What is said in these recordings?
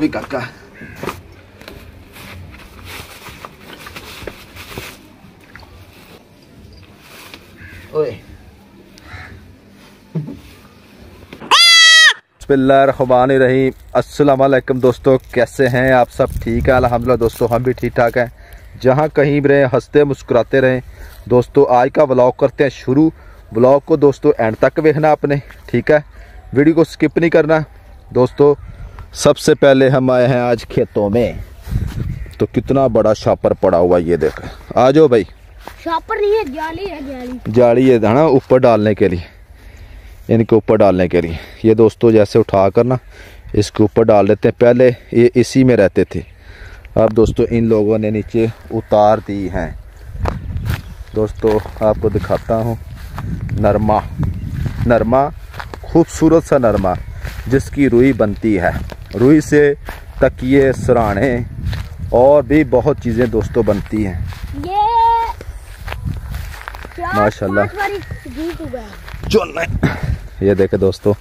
भी काका ओए। रहीम अस्सलाम वालेकुम दोस्तों, कैसे हैं आप सब? ठीक है? अलहमदिल्ला दोस्तों, हम भी ठीक ठाक हैं। जहाँ कहीं भी रहें, हँसते, मुस्कुराते रहें। दोस्तों, आज का ब्लॉग करते हैं शुरू। ब्लॉग को दोस्तों एंड तक देखना आपने, ठीक है? वीडियो को स्किप नहीं करना। दोस्तों सबसे पहले हम आए हैं आज खेतों में। तो कितना बड़ा शापर पड़ा हुआ ये देख। आ जाओ भाई। शॉपर नहीं है जाली है जाली। जाली है ना? ऊपर डालने के लिए। इनके ऊपर डालने के लिए। ये दोस्तों जैसे उठा कर ना इसके ऊपर डाल देते हैं। पहले ये इसी में रहते थे। अब दोस्तों इन लोगों ने नीचे उतार दी हैं। दोस्तों आपको दिखाता हूँ। नरमा। नरमा खूबसूरत सा नरमा जिसकी रुई बनती है। रुई से तकिए सराहने और भी बहुत चीज़ें दोस्तों बनती हैं। माशाल्लाह। चोने। ये देखे दोस्तों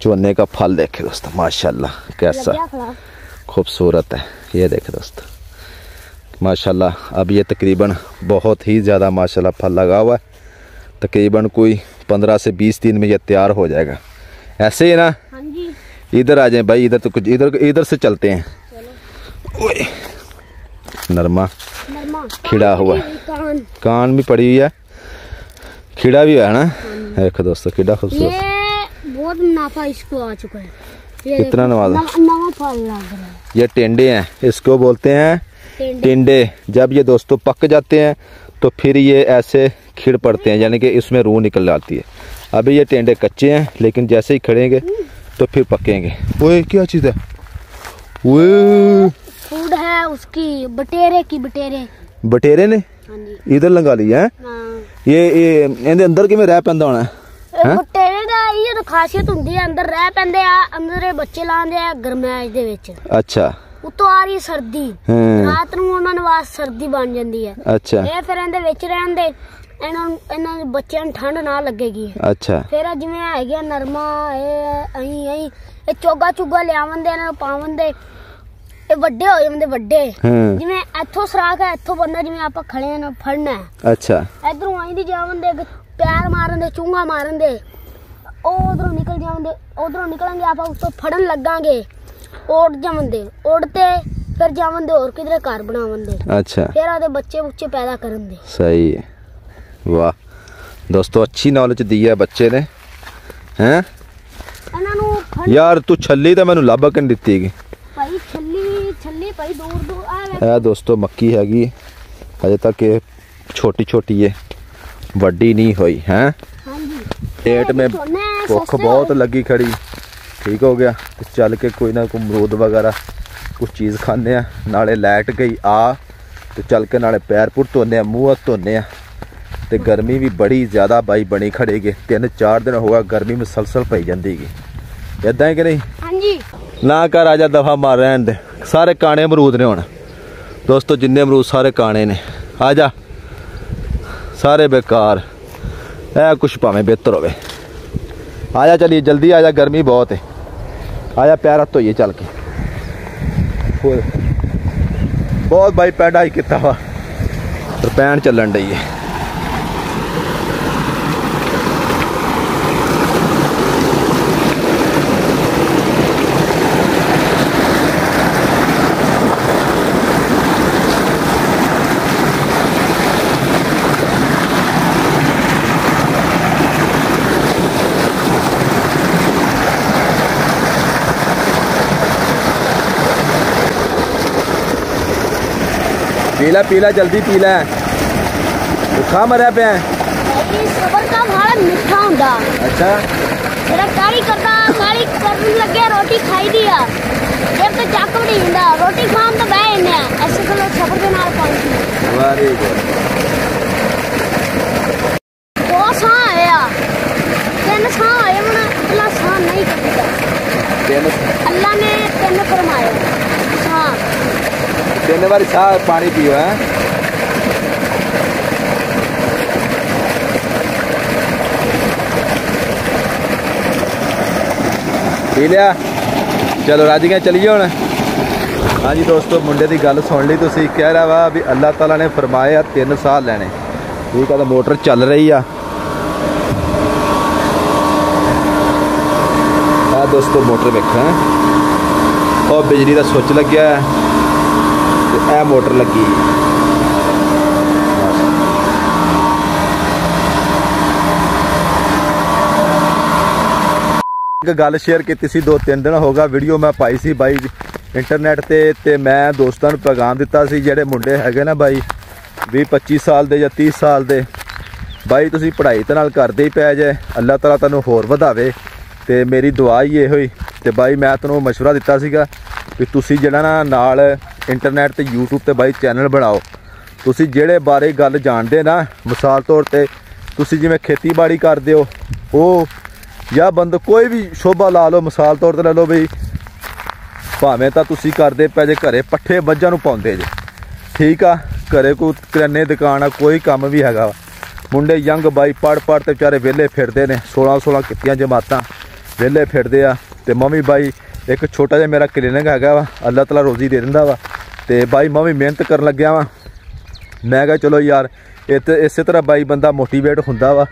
चोने का फल देखे दोस्तों माशाल्लाह कैसा खूबसूरत है। ये देखे दोस्तों माशाल्लाह अब ये तकरीबन बहुत ही ज़्यादा माशाल्लाह फल लगा हुआ है। तकरीबन कोई पंद्रह से बीस दिन में ये तैयार हो जाएगा। ऐसे ही ना इधर आ जाए भाई इधर तो कुछ इधर इधर से चलते हैं। चलो। ओए। नरमा। नरमा। खिड़ा हुआ। कान। कान भी पड़ी हुई है। खिड़ा भी है ना? देखो दोस्तों खीड़ा खूबसूरत। ये बहुत मुनाफा इसको आ चुका है। कितना नवाजा? है। ये टेंडे हैं इसको बोलते हैं टेंडे। जब ये दोस्तों पक जाते हैं तो फिर ये ऐसे खिड़ पड़ते हैं यानी कि इसमें रूह निकल जाती है। अभी ये टेंडे कच्चे हैं लेकिन जैसे ही खड़ेंगे तो फिर पकेंगे ओए क्या चीज़ है ओए फूड है उसकी बटेरे की बटेरे बटेरे ने हाँ जी इधर लगा लिया है हाँ ये ये ਇਹਦੇ ਅੰਦਰ ਕਿਵੇਂ ਰਹਿ ਪੈਂਦਾ ਹੋਣਾ ਇਹ ਬਟੇਰੇ ਦਾ ਇਹ ਤਾਂ ਖਾਸੀਅਤ ਹੁੰਦੀ ਹੈ ਅੰਦਰ ਰਹਿ ਪੈਂਦੇ ਆ ਅੰਦਰ ਇਹ ਬੱਚੇ ਲਾਉਂਦੇ ਆ ਗਰਮੈਸ਼ ਦੇ ਵਿੱਚ ਅੱਛਾ ਉਤੋਂ ਆ ਰਹੀ ਸਰਦੀ ਹਾਂ ਰਾਤ ਨੂੰ ਉਹਨਾਂ ਨੂੰ ਵਾਸ ਸਰਦੀ ਬਣ ਜਾਂਦੀ ਹੈ ਅੱਛਾ ਇਹ ਫਿਰ ਇਹਦੇ ਵਿੱਚ ਰਹਿੰਦੇ ਇਹਨਾਂ ਇਹਨਾਂ ਦੇ ਬੱਚਿਆਂ ਨੂੰ ਠੰਡ ਨਾ ਲੱਗੇਗੀ। ਅੱਛਾ। ਫਿਰ ਆਹ ਜਿਵੇਂ ਆ ਗਿਆ ਨਰਮਾ ਇਹ ਅਹੀਂ ਅਹੀਂ। ਇਹ ਚੋਗਾ ਚੁਗਾ ਲਿਆਵਣ ਦੇ ਇਹਨਾਂ ਨੂੰ ਪਾਵਣ ਦੇ ਇਹ ਵੱਡੇ ਹੋ ਜਾਂਦੇ ਵੱਡੇ। ਜਿਵੇਂ ਇੱਥੋਂ ਸਰਾਖ ਹੈ ਇੱਥੋਂ ਬੰਦਾ ਜਿਵੇਂ ਆਪਾਂ ਖੜੇ ਹਾਂ ਫੜਨਾ ਅੱਛਾ। ਇਧਰੋਂ ਆਈ ਦੀ ਜਾਵਨ ਦੇ ਇੱਕ ਪੈਰ ਮਾਰਨ ਦੇ ਚੂੰਗਾ ਮਾਰਨ ਦੇ ਉਹ ਉਧਰੋਂ ਨਿਕਲ ਜਾਵਨ ਦੇ ਉਧਰੋਂ ਨਿਕਲਾਂਗੇ ਆਪਾਂ ਉਸ ਤੋਂ ਫੜਨ ਲੱਗਾਂਗੇ। ਉੜ ਜਾਵਨ ਦੇ ਉੜ ਤੇ ਫਿਰ ਜਾਵਨ ਦੇ ਹੋਰ ਕਿਧਰੇ ਘਰ ਬਣਾਵਨ ਦੇ ਅੱਛਾ। ਫਿਰ ਆਦੇ ਬੱਚੇ ਬੁੱਚੇ ਪੈਦਾ ਕਰਨ ਦੇ ਸਹੀ ਹੈ। वाह दोस्तों अच्छी नॉलेज दी है बच्चे ने हैं ਇਹਨਾਂ ਨੂੰ ਫੜ ਯਾਰ ਤੂੰ ਛੱਲੀ ਤਾਂ ਮੈਨੂੰ ਲੱਭ ਕੇ ਨਹੀਂ ਦਿੱਤੀ ਹੈਗੀ ਭਾਈ ਛੱਲੀ ਛੱਲੀ ਭਾਈ ਦੂਰ ਦੂਰ ਆ ਵੇ ਇਹ ਦੋਸਤੋ ਮੱਕੀ ਹੈਗੀ ਹਜੇ ਤੱਕ ਇਹ ਛੋਟੀ ਛੋਟੀ ਹੈ ਵੱਡੀ ਨਹੀਂ ਹੋਈ ਹੈ ਹਾਂਜੀ ਪੇਟ ਮੇ ਝੋਨੇ ਭੁੱਖ ਸਸਤੇ ਬਹੁਤ ਲੱਗੀ ਖੜੀ ਠੀਕ ਹੋ ਗਿਆ ਤੇ ਚੱਲ ਕੇ ਕੋਈ ਨਾ ਕੋਈ ਅਮਰੂਦ ਵਗੈਰਾ ਕੁਝ ਚੀਜ਼ ਖਾਂਦੇ ਆ ਨਾਲੇ ਲਾਈਟ ਗਈ ਆ ਤੇ ਚੱਲ ਕੇ ਨਾਲੇ ਪੈਰ ਪੁਰ ਧੋਨੇ ਆ ਮੂੰਹ ਹੱਥ ਧੋਨੇ ਆ ਤੇ ਗਰਮੀ ਵੀ ਬੜੀ ਜ਼ਿਆਦਾ ਬਾਈ ਬਣੀ ਖੜੇਗੀ। ਤਿੰਨ ਚਾਰ ਦਿਨ ਹੋ ਗਿਆ ਗਰਮੀ ਮੁਸਲਸਲ ਪਈ ਜਾਂਦੀਗੀ ਇਦਾਂ ਹੀ ਕਿ ਨਹੀਂ? ਹਾਂਜੀ। ਨਾ ਕਰ ਆਜਾ ਦਫਾ ਮਾਰ ਰਹਿਣ ਦੇ। ਸਾਰੇ ਕਾਣੇ ਅਮਰੂਦ ਨੇ ਹੁਣ। ਦੋਸਤੋ ਜਿੰਨੇ ਅਮਰੂਦ ਸਾਰੇ ਕਾਣੇ ਨੇ। ਆਜਾ ਸਾਰੇ ਬੇਕਾਰ। ਇਹ ਕੁਛ ਭਾਵੇਂ ਬਿਹਤਰ ਹੋਵੇ। ਆਜਾ ਚਲੀਏ ਜਲਦੀ ਆਜਾ ਗਰਮੀ ਬਹੁਤ ਹੈ ਆਜਾ ਪੈਰ ਹੱਥ ਧੋਈਏ ਚੱਲ ਕੇ। ਹੋਰ। ਬਹੁਤ ਬਾਈ ਪੈਂਡਾ ਹੀ ਕੀਤਾ ਵਾ। ਰਪੈਣ ਚੱਲਣ ਡਈ ਹੈ ਪੀ ਲੈ ਪੀ ਲੈ ਜਲਦੀ ਪੀ ਲੈ ਭੁੱਖਾ ਮਰਿਆ ਪਿਆ ਹੈ। ਭਾਈ ਸਬਰ ਦਾ ਫਲ ਮਿੱਠਾ ਹੁੰਦਾ ਅੱਛਾ ਜਿਹੜਾ ਕਾਲੀ ਕਰਦਾ ਕਾਲੀ ਕਰਨ ਲੱਗਿਆ ਰੋਟੀ ਖਾਈ ਦੀ ਆ ਜੇ ਤੇ ਚੱਕ ਵੀ ਨਹੀਂ ਹੁੰਦਾ ਰੋਟੀ ਖਾਣ ਤੋਂ ਬਹਿ ਜਾਂਦੇ ਆ ਐਸੇ ਕੋਲ ਸਬਰ ਦੇ ਨਾਲ ਪਾਉਂਦੀ ਵੈਰੀ ਗੁੱਡ ਦੋ ਸਾਹ ਆਏ ਆ ਤਿੰਨ ਸਾਹ ਆਏ ਹੁਣ ਅਗਲਾ ਸਾਹ ਨਹੀਂ ਕੱਢਦਾ ਤਿੰਨ ਅੱਲਾ ਨੇ ਤਿੰਨ ਫਰਮਾਏ ਸਾਹ ਤਿੰਨ ਵਾਰੀ ਸਾਹ ਪਾਣੀ ਪੀਓ, ਹੈ। ਪੀ ਲਿਆ। ਚਲੋ ਰੱਜ ਗਏ ਚਲੀਏ ਹੁਣ। ਹਾਂਜੀ ਦੋਸਤੋ, ਮੁੰਡੇ ਦੀ ਗੱਲ ਸੁਣ ਲਈ ਤੁਸੀਂ। ਕਹਿ ਰਿਹਾ ਵਾ ਵੀ ਅੱਲਾਹ ਤਾਲਾ ਨੇ ਫਰਮਾਇਆ 3 ਸਾਲ ਲੈਣੇ। ਠੀਕ ਆ, ਤਾਂ ਮੋਟਰ ਚੱਲ ਰਹੀ ਆ। ਆ ਦੋਸਤੋ, ਮੋਟਰ ਵੇਖਾਂ ਉਹ ਬਿਜਲੀ ਦਾ ਸੁੱਚ ਲੱਗਿਆ ਹੈ। ਇਹ ਮੋਟਰ ਲੱਗੀ ਇੱਕ ਗੱਲ ਸ਼ੇਅਰ ਕੀਤੀ ਸੀ ਦੋ ਤਿੰਨ ਦਿਨ ਹੋਗਾ ਵੀਡੀਓ ਮੈਂ ਪਾਈ ਸੀ ਬਾਈ ਇੰਟਰਨੈਟ ਤੇ ਤੇ ਮੈਂ ਦੋਸਤਾਂ ਨੂੰ ਪੈਗਾਮ ਦਿੱਤਾ ਸੀ ਜਿਹੜੇ ਮੁੰਡੇ ਹੈਗੇ ਨਾ ਬਾਈ 20 25 ਸਾਲ ਦੇ ਜਾਂ 30 ਸਾਲ ਦੇ ਬਾਈ ਤੁਸੀਂ ਪੜ੍ਹਾਈ ਤੇ ਨਾਲ ਕਰਦੇ ਹੀ ਪੈ ਜੇ ਅੱਲਾਹ ਤਾਲਾ ਤੁਹਾਨੂੰ ਹੋਰ ਵਧਾਵੇ ਤੇ ਮੇਰੀ ਦੁਆ ਹੀ ਇਹੋ ਹੀ ਤੇ ਬਾਈ ਮੈਂ ਤੁਹਾਨੂੰ مشورہ ਦਿੱਤਾ ਸੀਗਾ ਵੀ ਤੁਸੀਂ ਜਿਹੜਾ ਨਾ ਨਾਲ ਇੰਟਰਨੈਟ ਤੇ YouTube ਤੇ ਬਾਈ ਚੈਨਲ ਬਣਾਓ। ਤੁਸੀਂ ਜਿਹੜੇ ਬਾਰੇ ਗੱਲ ਜਾਣਦੇ ਨਾ, ਮਿਸਾਲ ਤੌਰ ਤੇ ਤੁਸੀਂ ਜਿਵੇਂ ਖੇਤੀਬਾੜੀ ਕਰਦੇ ਹੋ, ਉਹ ਜਾਂ ਬੰਦ ਕੋਈ ਵੀ ਸ਼ੋਭਾ ਲਾ ਲਓ, ਮਿਸਾਲ ਤੌਰ ਤੇ ਲੈ ਲਓ ਬਈ ਭਾਵੇਂ ਤਾਂ ਤੁਸੀਂ ਕਰਦੇ ਪਏ ਜੇ, ਘਰੇ ਪੱਠੇ ਮੱਝਾਂ ਨੂੰ ਪਾਉਂਦੇ ਜੇ। ਠੀਕ ਆ, ਘਰੇ ਕੋਈ ਕਰਿਆਨੇ ਦੁਕਾਨ ਆ, ਕੋਈ ਕੰਮ ਵੀ ਹੈਗਾ ਵਾ। ਮੁੰਡੇ ਯੰਗ ਬਾਈ ਪੜ ਪੜ ਤੇ ਵਿਚਾਰੇ ਵਿਹਲੇ ਫਿਰਦੇ ਨੇ 16 16 ਕਿੱਤੀਆਂ ਜਮਾਤਾਂ, ਵਿਹਲੇ ਫਿਰਦੇ ਆ। ਤੇ ਮੰਮੀ ਬਾਈ ਇੱਕ ਛੋਟਾ ਜਿਹਾ ਮੇਰਾ ਕਲੀਨਿਕ ਹੈਗਾ ਵਾ, ਅੱਲਾਹ ਤਾਲਾ ਰੋਜ਼ੀ ਦੇ ਦਿੰਦਾ ਵਾ। ਤੇ ਬਾਈ ਮੈਂ ਵੀ ਮਿਹਨਤ ਕਰਨ ਲੱਗਿਆ ਵਾਂ। ਮੈਂ ਕਿਹਾ ਚਲੋ ਯਾਰ, ਇੱਥੇ ਇਸੇ ਤਰ੍ਹਾਂ ਬਾਈ ਬੰਦਾ ਮੋਟੀਵੇਟ ਹੁੰਦਾ ਵਾ,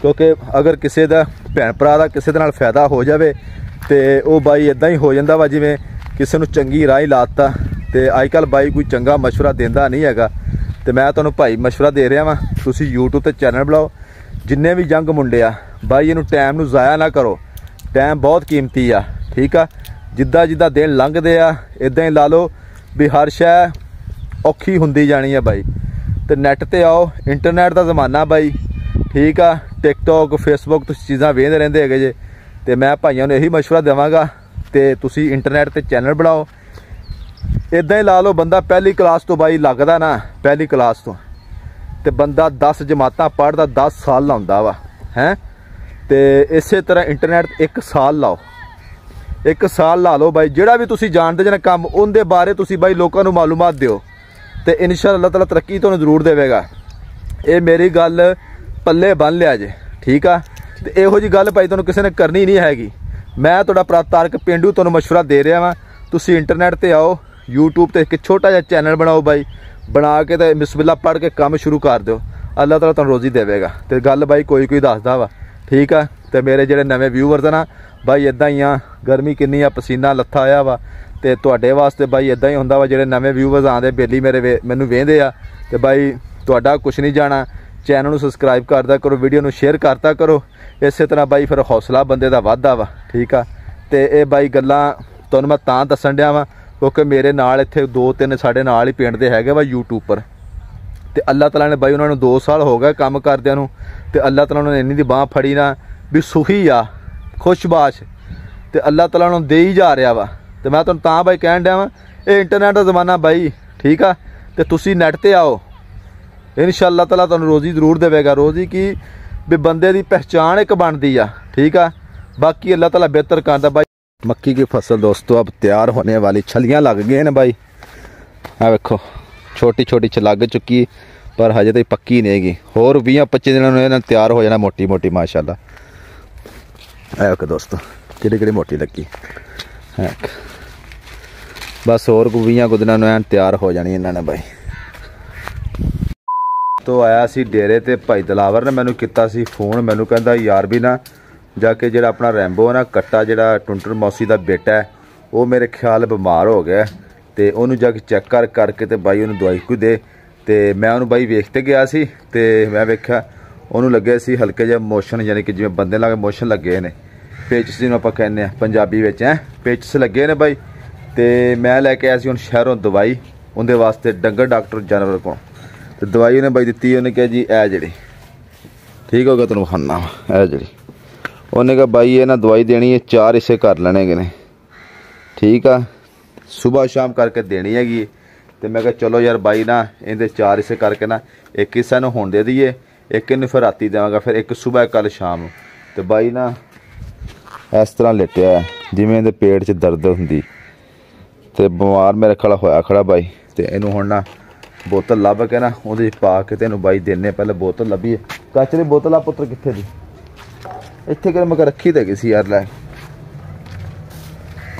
ਕਿਉਂਕਿ ਅਗਰ ਕਿਸੇ ਦਾ ਭੈਣ ਭਰਾ ਦਾ ਕਿਸੇ ਦੇ ਨਾਲ ਫਾਇਦਾ ਹੋ ਜਾਵੇ ਤੇ ਉਹ ਬਾਈ ਇਦਾਂ ਹੀ ਹੋ ਜਾਂਦਾ ਵਾ ਜਿਵੇਂ ਕਿਸੇ ਨੂੰ ਚੰਗੀ ਰਾਹ ਹੀ ਲਾਤਾ ਤੇ ਅੱਜਕੱਲ ਬਾਈ ਕੋਈ ਚੰਗਾ ਮਸ਼ਵਰਾ ਦਿੰਦਾ ਨਹੀਂ ਹੈਗਾ। ਤੇ ਮੈਂ ਤੁਹਾਨੂੰ ਭਾਈ ਮਸ਼ਵਰਾ ਦੇ ਰਿਹਾ ਵਾਂ, ਤੁਸੀਂ YouTube ਤੇ ਚੈਨਲ ਬਣਾਓ, ਜਿੰਨੇ ਵੀ ਯੰਗ ਮੁੰਡੇ ਆ, ਬਾਈ ਇਹਨੂੰ ਟਾਈਮ ਨੂੰ ਜ਼ਾਇਆ ਨਾ ਕਰੋ। ਟਾਈਮ ਬਹੁਤ ਕੀਮਤੀ ਆ, ਠੀਕ ਆ? ਜਿੱਦਾਂ ਜਿੱਦਾਂ ਦਿਨ ਲੰਘਦੇ ਆ ਇਦਾਂ ਹੀ ਲਾ ਲਓ ਵੀ ਹਰ ਸ਼ੈ ਔਖੀ ਹੁੰਦੀ ਜਾਣੀ ਆ ਬਾਈ ਤੇ ਨੈਟ ਤੇ ਆਓ ਇੰਟਰਨੈਟ ਦਾ ਜ਼ਮਾਨਾ ਬਾਈ ਠੀਕ ਆ ਟਿਕਟੌਕ ਫੇਸਬੁੱਕ ਤੁਸੀਂ ਚੀਜ਼ਾਂ ਵੇਖਦੇ ਰਹਿੰਦੇ ਹੈਗੇ ਜੇ ਤੇ ਮੈਂ ਭਾਈਆਂ ਨੂੰ ਇਹੀ مشورہ ਦੇਵਾਂਗਾ ਤੇ ਤੁਸੀਂ ਇੰਟਰਨੈਟ ਤੇ ਚੈਨਲ ਬਣਾਓ ਇਦਾਂ ਹੀ ਲਾ ਲਓ ਬੰਦਾ ਪਹਿਲੀ ਕਲਾਸ ਤੋਂ ਬਾਈ ਲੱਗਦਾ ਨਾ ਪਹਿਲੀ ਕਲਾਸ ਤੋਂ ਤੇ ਬੰਦਾ 10 ਜਮਾਤਾਂ ਪੜ੍ਹਦਾ 10 ਸਾਲ ਲਾਉਂਦਾ ਵਾ ਹੈ ਤੇ ਇਸੇ ਤਰ੍ਹਾਂ ਇੰਟਰਨੈਟ ਤੇ 1 ਸਾਲ ਲਾਓ ਇੱਕ ਸਾਲ ਲਾ ਲਓ ਬਾਈ, ਜਿਹੜਾ ਵੀ ਤੁਸੀਂ ਜਾਣਦੇ ਜਨ ਕੰਮ, ਉਹਦੇ ਬਾਰੇ ਤੁਸੀਂ ਬਾਈ ਲੋਕਾਂ ਨੂੰ ਮਾਲੂਮਾਤ ਦਿਓ। ਤੇ ਇਨਸ਼ਾ ਅੱਲਾਹ ਤਾਲਾ ਤਰੱਕੀ ਤੁਹਾਨੂੰ ਜ਼ਰੂਰ ਦੇਵੇਗਾ। ਇਹ ਮੇਰੀ ਗੱਲ ਪੱਲੇ ਬੰਨ ਲਿਆ ਜੇ, ਠੀਕ ਆ? ਤੇ ਇਹੋ ਜੀ ਗੱਲ ਭਾਈ ਤੁਹਾਨੂੰ ਕਿਸੇ ਨੇ ਕਰਨੀ ਨਹੀਂ ਹੈਗੀ। ਮੈਂ ਤੁਹਾਡਾ ਪ੍ਰਾਤਾਰਕ ਪਿੰਡੂ ਤੁਹਾਨੂੰ ਮਸ਼ਵਰਾ ਦੇ ਰਿਹਾ ਵਾਂ। ਤੁਸੀਂ ਇੰਟਰਨੈਟ ਤੇ ਆਓ, YouTube ਤੇ ਇੱਕ ਛੋਟਾ ਜਿਹਾ ਚੈਨਲ ਬਣਾਓ ਬਾਈ। ਬਣਾ ਕੇ ਤੇ ਬਿਸਮਿਲ੍ਲਾ ਪੜ੍ਹ ਕੇ ਕੰਮ ਸ਼ੁਰੂ ਕਰ ਦਿਓ। ਅੱਲਾਹ ਤਾਲਾ ਤੁਹਾਨੂੰ ਰੋਜ਼ੀ ਦੇਵੇਗਾ। ਤੇ ਗੱਲ ਬਾਈ ਕੋਈ ਕੋਈ ਦੱਸਦਾ ਵਾ, ਠੀਕ ਆ? ਤੇ ਮੇਰੇ ਜਿਹੜੇ ਨਵੇਂ ਵਿਊਵਰਸ ਆ ਨਾ ਬਾਈ ਇਦਾਂ ਹੀ ਆ, ਗਰਮੀ ਕਿੰਨੀ ਆ, ਪਸੀਨਾ ਲੱਥਾ ਆਇਆ ਵਾ, ਤੇ ਤੁਹਾਡੇ ਵਾਸਤੇ ਬਾਈ ਇਦਾਂ ਹੀ ਹੁੰਦਾ ਵਾ, ਜਿਹੜੇ ਨਵੇਂ ਵਿਊਵਰਸ ਆਉਂਦੇ, ਬੇਲੀ ਮੇਰੇ ਵੇ- ਮੈਨੂੰ ਵੇਂਦੇ ਆ, ਤੇ ਬਾਈ ਤੁਹਾਡਾ ਕੁਝ ਨਹੀਂ ਜਾਣਾ ਚੈਨਲ ਨੂੰ ਸਬਸਕ੍ਰਾਈਬ ਕਰਦਾ ਕਰੋ ਵੀਡੀਓ ਨੂੰ ਸ਼ੇਅਰ ਕਰਤਾ ਕਰੋ, ਇਸੇ ਤਰ੍ਹਾਂ ਬਾਈ ਫਿਰ ਹੌਸਲਾ ਬੰਦੇ ਦਾ ਵਾਧਾ ਵਾ, ਠੀਕ ਆ, ਤੇ ਇਹ ਬਾਈ ਗੱਲਾਂ ਤੁਹਾਨੂੰ ਮੈਂ ਤਾਂ ਦੱਸਣ ਡਿਆ ਵਾਂ, ਕਿਉਂਕਿ ਮੇਰੇ ਨਾਲ ਇੱਥੇ ਦੋ ਤਿੰਨ ਸਾਡੇ ਨਾਲ ਹੀ ਪਿੰਡ ਦੇ ਹੈਗੇ ਵਾ ਯੂਟਿਊਬਰ ਤੇ ਅੱਲਾਹ ਤਾਲਾ ਨੇ ਬਾਈ ਉਹਨਾਂ ਨੂੰ 2 ਸਾਲ ਹੋ ਗਏ ਕੰਮ ਕਰਦਿਆਂ ਨੂੰ, ਤੇ ਅੱਲਾਹ ਤਾਲਾ ਨੇ ਇੰਨੀ ਦੀ ਬਾਹ ਫੜੀ ਨਾ ਵੀ ਸੁਖੀ ਆ ਖੁਸ਼ਬਾਸ਼ ਤੇ ਅੱਲਾਹ ਤਾਲਾ ਨੂੰ ਦੇ ਹੀ ਜਾ ਰਿਹਾ ਵਾ। ਤੇ ਮੈਂ ਤੁਹਾਨੂੰ ਤਾਂ ਬਾਈ ਕਹਿਣ ਡਿਆ ਵਾ, ਇਹ ਇੰਟਰਨੈਟ ਦਾ ਜ਼ਮਾਨਾ ਬਾਈ, ਠੀਕ ਆ? ਤੇ ਤੁਸੀਂ ਨੈਟ ਤੇ ਆਓ। ਇਨਸ਼ਾ ਅੱਲਾਹ ਤਾਲਾ ਤੁਹਾਨੂੰ ਰੋਜ਼ੀ ਜ਼ਰੂਰ ਦੇਵੇਗਾ। ਰੋਜ਼ੀ ਕੀ? ਵੀ ਬੰਦੇ ਦੀ ਪਛਾਣ ਇੱਕ ਬਣਦੀ ਆ, ਠੀਕ ਆ? ਬਾਕੀ ਅੱਲਾਹ ਤਾਲਾ ਬਿਹਤਰ ਕਰਦਾ ਬਾਈ। ਮੱਕੀ ਦੀ ਫਸਲ ਦੋਸਤੋ ਅਬ ਤਿਆਰ ਹੋਣੇ ਵਾਲੀ ਛਲੀਆਂ ਲੱਗ ਗਏ ਨੇ ਬਾਈ। ਆ ਵੇਖੋ ਛੋਟੀ ਛੋਟੀ ਚ ਲੱਗ ਚੁੱਕੀ, ਪਰ ਹਜੇ ਤੱਕ ਪੱਕੀ ਨਹੀਂ ਹੈਗੀ। ਹੋਰ 20 25 ਦਿਨਾਂ ਨੂੰ ਇਹਨਾਂ ਤਿਆਰ ਹੋ ਜਾਣਾ ਮੋਟੀ ਮੋਟੀ ਮਾਸ਼ਾਅੱਲਾ। ਆਇਓ ਕਿ ਦੋਸਤੋ, ਕਿਹੜੇ ਕਿਹੜੇ ਮੋਟੀ ਲੱਗੀ? ਹੈ ਬਸ ਹੋਰ ਗੁੱਬੀਆਂ ਗੁੱਦਣਾ ਨੂੰ ਐਨ ਤਿਆਰ ਹੋ ਜਾਣੀ ਇਹਨਾਂ ਨੇ ਬਾਈ। ਤੋਂ ਆਇਆ ਸੀ ਡੇਰੇ ਤੇ ਭਾਈ ਦਲਾਵਰ ਨੇ ਮੈਨੂੰ ਕੀਤਾ ਸੀ ਫੋਨ, ਮੈਨੂੰ ਕਹਿੰਦਾ ਯਾਰ ਵੀ ਨਾ, ਜਾ ਕੇ ਜਿਹੜਾ ਆਪਣਾ ਰੈਂਬੋ ਨਾ, ਕੱਟਾ ਜਿਹੜਾ ਟੁੰਟਰ ਮੌਸੀ ਦਾ ਬੇਟਾ ਉਹ ਮੇਰੇ ਖਿਆਲ ਬਿਮਾਰ ਹੋ ਗਿਆ ਤੇ ਉਹਨੂੰ ਜਾ ਕੇ ਚੈੱਕ ਕਰ ਕਰਕੇ ਤੇ ਬਾਈ ਉਹਨੂੰ ਦਵਾਈ ਕੋਈ ਦੇ, ਤੇ ਮੈਂ ਉਹਨੂੰ ਬਾਈ ਵੇਖ ਤੇ ਗਿਆ ਸੀ, ਤੇ ਮੈਂ ਵੇਖਿਆ ਉਹਨੂੰ ਲੱਗੇ ਸੀ ਹਲਕੇ ਜਿਹਾ ਮੋਸ਼ਨ ਯਾਨੀ ਕਿ ਜਿਵੇਂ ਬੰਦੇ ਲੱਗੇ ਮੋਸ਼ਨ ਲੱਗੇ ਨੇ। ਪੇਚਸ ਜਿਹਨੂੰ ਆਪਾਂ ਕਹਿੰਦੇ ਆ ਪੰਜਾਬੀ ਵਿੱਚ, ਹੈ? ਪੇਚਸ ਲੱਗੇ ਨੇ ਬਾਈ। ਤੇ ਮੈਂ ਲੈ ਕੇ ਆਇਆ ਸੀ ਹੁਣ ਸ਼ਹਿਰੋਂ ਦਵਾਈ, ਉਹਦੇ ਵਾਸਤੇ ਡੰਗਰ ਡਾਕਟਰ ਜਾਨਵਰ ਕੋਲ। ਤੇ ਦਵਾਈ ਉਹਨੇ ਬਾਈ ਦਿੱਤੀ, ਉਹਨੇ ਕਿਹਾ ਜੀ ਇਹ ਜਿਹੜੀ। ਠੀਕ ਹੋ ਗਿਆ ਤੁਹਾਨੂੰ ਖਾਣਾ ਇਹ ਜਿਹੜੀ। ਉਹਨੇ ਕਿਹਾ, ਬਾਈ, ਇਹ ਨਾ ਦਵਾਈ ਦੇਣੀ ਹੈ, ਚਾਰ ਹਿੱਸੇ ਕਰ ਲੈਣੇਗੇ ਨੇ। ਠੀਕ ਆ। ਸਵੇਰ ਸ਼ਾਮ ਕਰਕੇ ਦੇਣੀ ਹੈਗੀ ਤੇ ਮੈਂ ਕਿਹਾ, ਚਲੋ ਯਾਰ ਬਾਈ ਨਾ, ਇਹਦੇ ਚਾਰ ਹਿੱਸੇ ਕਰਕੇ ਨਾ, ਇੱਕ ਹਿੱਸਾ ਨੂੰ ਹੁਣ ਦੇ ਦਈਏ। ਇੱਕ ਇਹਨੂੰ ਫਿਰ ਰਾਤੀ ਦੇਵਾਂਗਾ, ਫਿਰ ਇੱਕ ਸਵੇਰ ਕੱਲ ਸ਼ਾਮ ਨੂੰ। ਤੇ ਬਾਈ ਨਾ ਇਸ ਤਰ੍ਹਾਂ ਲੇਟਿਆ ਜਿਵੇਂ ਇਹਦੇ ਪੇਟ 'ਚ ਦਰਦ ਹੁੰਦੀ। ਤੇ ਬਿਮਾਰ ਮੇਰੇ ਖੜਾ ਹੋਇਆ ਖੜਾ ਬਾਈ। ਤੇ ਇਹਨੂੰ ਹੁਣ ਨਾ ਬੋਤਲ ਲੱਭ ਕੇ ਨਾ ਉਹਦੇ 'ਚ ਪਾ ਕੇ ਤੇ ਇਹਨੂੰ ਬਾਈ ਦੇਣੇ ਪਹਿਲਾਂ ਬੋਤਲ ਲੱਭੀਏ। ਕੱਚ ਦੀ ਬੋਤਲ ਆ ਪੁੱਤਰ ਕਿੱਥੇ ਦੀ? ਇੱਥੇ ਕਰ ਮੈਂ ਕਿਹਾ ਰੱਖੀ ਤੇ ਗਈ ਸੀ ਯਾਰ ਲੈ।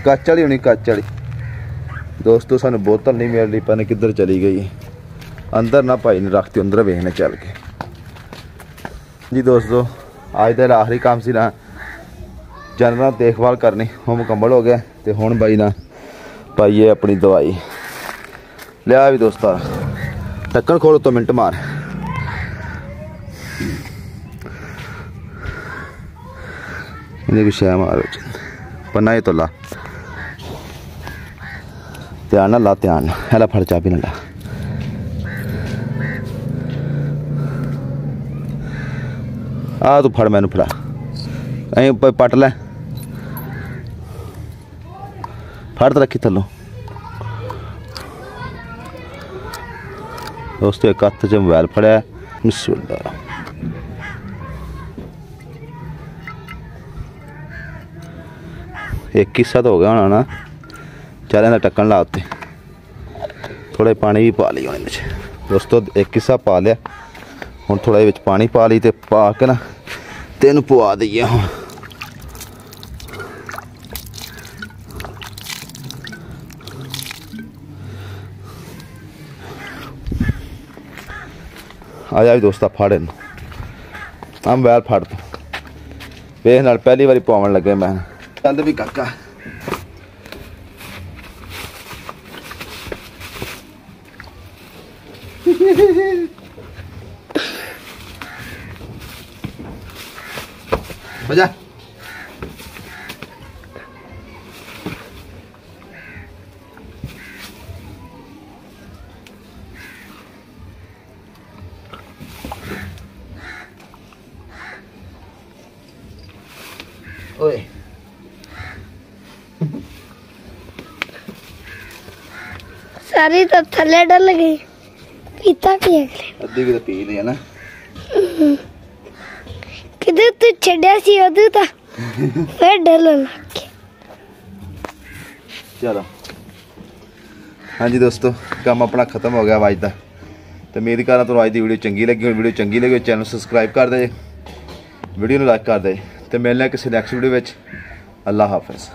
ਕੱਚ ਵਾਲੀ ਹੋਣੀ, ਕੱਚ ਵਾਲੀ। ਦੋਸਤੋ, ਸਾਨੂੰ ਬੋਤਲ ਨਹੀਂ ਮਿਲ ਰਹੀ ਪਤਾ ਨਹੀਂ ਕਿੱਧਰ ਚਲੀ ਗਈ। ਅੰਦਰ ਨਾ ਭਾਈ ਨੇ ਰੱਖਤੀ, ਅੰਦਰ ਵੇਖਣੇ ਚੱਲ ਕੇ ਜੀ ਦੋਸਤੋ, ਅੱਜ ਦਾ ਆਖਰੀ ਕੰਮ ਸੀ ਨਾ ਜਾਨਵਰਾਂ ਦੇਖਭਾਲ ਕਰਨੀ, ਉਹ ਮੁਕੰਮਲ ਹੋ ਗਿਆ ਤੇ ਹੁਣ ਬਾਈ ਨਾ ਪਾਈਏ ਆਪਣੀ ਦਵਾਈ। ਲਿਆ ਵੀ ਦੋਸਤਾ, ਢੱਕਣ ਖੋਲੋ ਤੋਂ ਮਿੰਟ ਮਾਰ। ਇਹਨੇ ਵੀ ਸ਼ੈ ਮਾਰੋ ਪੰਨਾ ਇਹ ਤੋਂ ਲਾ ਧਿਆਨ ਨਾਲ ਲਾ, ਧਿਆਨ ਨਾਲ। ਹੈਲਾ ਫੜ ਚਾਬੀ ਨਾਲ ਆ ਤੂੰ ਫੜ ਮੈਨੂੰ ਫੜਾ। ਐਂ ਪ- ਪੱਟ ਲੈ। ਫੜ ਤੇ ਰੱਖੀ ਥੱਲੋਂ। ਦੋਸਤੋ ਇੱਕ ਹੱਥ 'ਚ ਮੋਬਾਈਲ ਫੜਿਆ। ਬਿਸਮਿਲ੍ਲਾ। ਇੱਕ ਕਿੱਸਾ ਤਾਂ ਹੋ ਗਿਆ ਹੋਣਾ ਨਾ। ਚੱਲ ਇਹਦਾ ਟੱਕਣ ਲਾ ਉੱਤੇ। ਥੋੜੇ ਪਾਣੀ ਵੀ ਪਾ ਲਈ ਹੁਣ ਇਹਦੇ 'ਚ। ਦੋਸਤੋ ਇੱਕ ਕਿੱਸਾ ਪਾ ਲਿਆ। ਹੁਣ ਥੋੜਾ ਵਿੱਚ ਪਾਣੀ ਪਾ ਲਈ ਤੇ ਪਾ ਕੇ ਨਾ ਤੇ ਪਵਾ ਦਈਏ ਹੁਣ। ਆ ਜਾ ਵੀ ਦੋਸਤਾ, ਫੜ ਇਹਨੂੰ। ਆ ਮੋਬਾਈਲ ਫੜ ਤੂੰ। ਵੇਖ ਨਾਲ ਪਹਿਲੀ ਵਾਰੀ ਪਾਉਣ ਲੱਗੇ ਮੈਂ। ਚੱਲ ਵੀ ਕਾਕਾ। ਬਜਾ ਓਏ। ਸਾਰੀ ਤਾਂ ਥੱਲੇ ਡਲ ਗਈ। ਪੀਤਾ ਕੀ ਅਗਲੇ ਅੱਧੀ ਕਿਤੇ ਪੀ ਲਈ ਹੈ ਨਾ। ਕਿਤੇ ਤੂੰ ਛੱਡਿਆ ਸੀ ਉਦੋਂ ਤਾਂ? ਫੇਰ ਡਲਣ ਲੱਗ ਗਿਆ। ਚਲੋ। ਹਾਂਜੀ ਦੋਸਤੋ, ਕੰਮ ਆਪਣਾ ਖਤਮ ਹੋ ਗਿਆ ਅੱਜ ਦਾ। ਤੇ ਮੇਰੀ ਕਰਾਂ ਤੁਹਾਨੂੰ ਅੱਜ ਦੀ ਵੀਡੀਓ ਚੰਗੀ ਲੱਗੀ ਹੋਵੇ ਵੀਡੀਓ ਚੰਗੀ ਲੱਗੀ ਚੈਨਲ ਸਬਸਕ੍ਰਾਈਬ ਕਰ ਦੇ ਵੀਡੀਓ ਨੂੰ ਲਾਈਕ ਕਰ ਦੇ ਤੇ ਮਿਲਣਾ ਕਿਸੇ ਨੈਕਸਟ ਵੀਡੀਓ ਵਿੱਚ। ਅੱਲਾ ਹਾਫਿਜ਼।